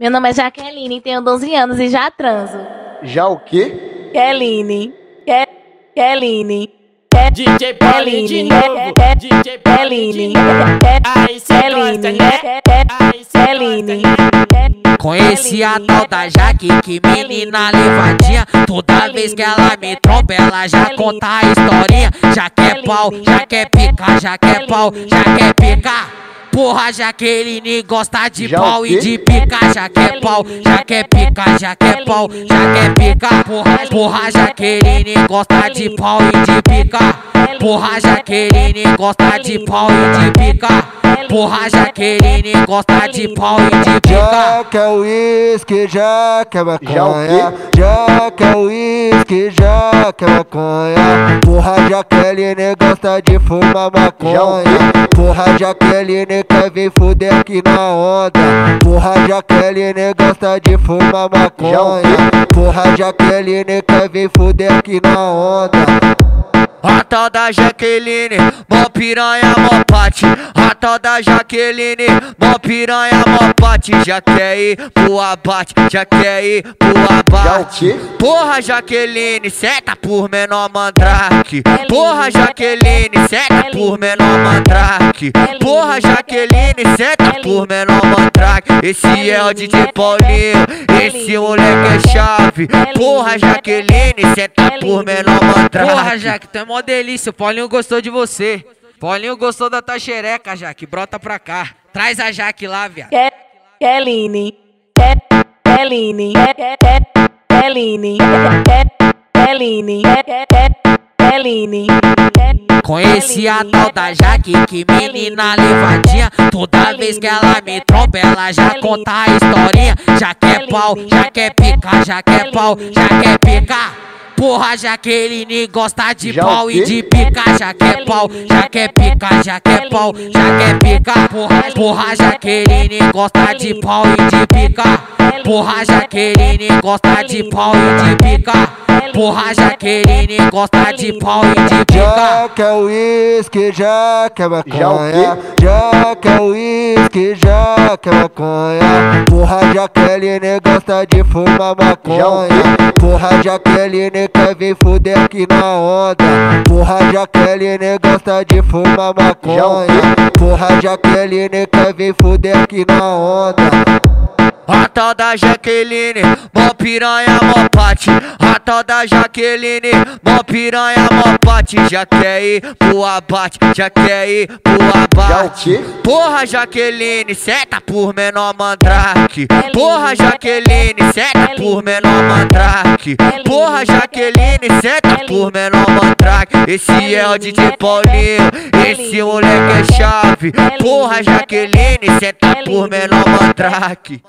Meu nome é Jaqueline, tenho 12 anos e já transo. Já o quê? Keline. Ke Keline. DJ de novo. DJ novo. Aí cê gosta, né? Aí cê Keline. Conheci a tal da Jaque, que menina levadinha. Toda vez que ela me tromba, ela já conta a historinha. Já quer pau, já quer picar, já quer pau, já quer picar. Porra, Jaqueline gosta de Já pau e de picar, já quer pau, já quer picar, já quer pau, já quer picar. Porra, porra, Jaqueline gosta de pau e de picar. Porra, Jaqueline gosta de pau e de picar. Porra, Jaqueline gosta de pau e de picar. Já quer uísque, já quer Já o maconha. Já quer uísque, já quer maconha. Porra, Jaqueline gosta de fumar maconha. Porra, Jaqueline quer vir fuder aqui na onda. Porra, Jaqueline gosta de fumar maconha. Porra, Jaqueline quer vir fuder aqui na onda. A tal da Jaqueline, mó piranha, mó pate. A tal da Jaqueline, mó piranha, mó pate. Já quer ir pro abate, já quer ir pro abate. Porra, Jaqueline, seta por menor mandrake. Porra, Jaqueline, seta por menor mandrake. Porra, Jaqueline, seta por menor mandrake. Esse é o DJ Paulinho, esse moleque é chave. Porra, Jaqueline, seta por menor mandrake. Porra, Jaque, é mó delícia. O Paulinho gostou de você. Paulinho gostou da tua xereca, Jaque. Brota pra cá. Traz a Jaque lá, viado. Ke Keline. Ke Keline. Ke Keline. Ke Keline. Ke Keline. Conheci a tal da Jaque, que menina levadinha. Toda vez que ela me tromba, ela já conta a historinha. Já quer pau, já quer picar, já quer pau, já quer picar. Porra, Jaqueline gosta de Já pau e de picar, já quer pau, já quer picar, já quer pau, já quer picar. Porra, porra, Jaqueline gosta de pau e de picar. Porra, Jaqueline gosta de pau e de picar. Porra, Jaqueline gosta de pau e de picar. Já quer uísque, já quer o maconha. Já quer uísque, já quer maconha. Porra, Jaqueline gosta de fumar maconha. Porra, Jaqueline quer vir fuder aqui na onda. Porra, Jaqueline gosta de fumar maconha. Porra, Jaqueline quer vir fuder aqui na onda. A tal da Jaqueline, mó piranha, mó pate. A tal da Jaqueline, mó piranha, mó pate. Já quer ir pro abate, já quer ir pro abate. Porra, Jaqueline, seta por menor mandrake. Porra, Jaqueline, seta por menor mandrake. Porra, Jaqueline, seta por menor mandrake. Esse é o DJ Paulinho, esse moleque é chave. Porra, Jaqueline, seta por menor mandrake.